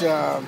job.